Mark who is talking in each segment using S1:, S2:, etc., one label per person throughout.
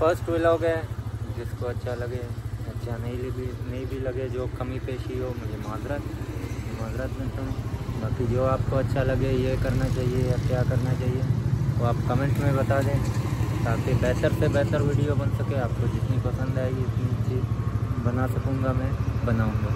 S1: First vlog है जिसको अच्छा लगे अच्छा नहीं भी नहीं भी लगे, जो कमी पेशी हो, मुझे माजरत माजरत में तो बाकी जो आपको अच्छा लगे, ये करना चाहिए, या क्या करना चाहिए, वो आप कमेंट में बता दें, ताकि बेहतर से बेहतर वीडियो बन सके, आपको जितनी पसंद आएगी, उतनी चीज़ बना सकूँगा मैं, बनाऊँगा।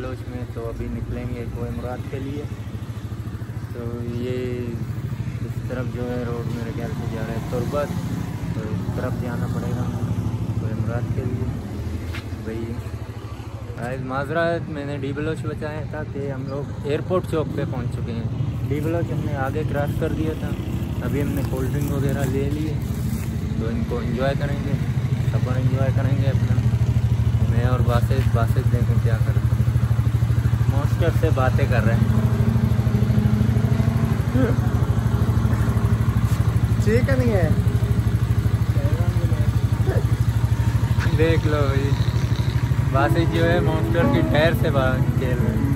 S1: बलोच में तो अभी निकलेंगे कोई मुराद के लिए। तो ये इस तरफ़ जो है रोड मेरे ख्याल से जा रहा है तुरबत तो इस तरफ़ जाना पड़ेगा कोई मुराद के लिए। भाई माजरात मैंने डी बलोच बचाया था कि हम लोग एयरपोर्ट चौक पे पहुँच चुके हैं। डी बलोच हमने आगे क्रॉस कर दिया था। अभी हमने कोल्ड ड्रिंक वगैरह ले लिए तो इनको एंजॉय करेंगे, अपन इन्जॉय करेंगे अपना। मैं और बासित बासित देखें क्या कर मोस्टर से बातें कर रहे हैं।
S2: ठीक है नहीं है।
S1: देख लो भाई बातें जो है मास्टर की टायर से बात खेल रहे हैं।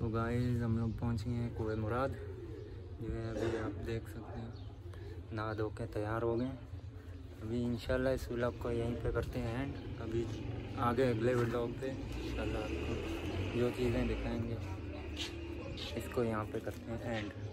S1: तो गाय हम लोग पहुँच गए हैं कुए मुराद, जो है अभी आप देख सकते हैं। नहा धो के तैयार हो गए। अभी इंशाल्लाह इस व्लॉग को यहीं पे करते हैं एंड अभी आगे अगले व्लॉग पे इंशाल्लाह आपको जो चीज़ें दिखाएँगे, इसको यहाँ पे करते हैं एंड